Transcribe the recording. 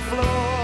the floor.